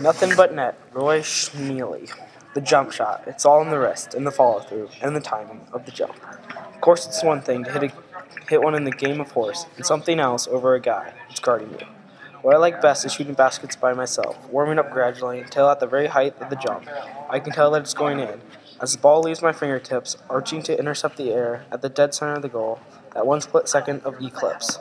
Nothing but net. Roy Scheele. The jump shot. It's all in the wrist, and the follow through, and the timing of the jump. Of course, it's one thing to hit a, hit one in the game of horse, and something else over a guy who's guarding you. What I like best is shooting baskets by myself, warming up gradually until at the very height of the jump, I can tell that it's going in. As the ball leaves my fingertips, arching to intercept the air at the dead center of the goal, that one split second of eclipse.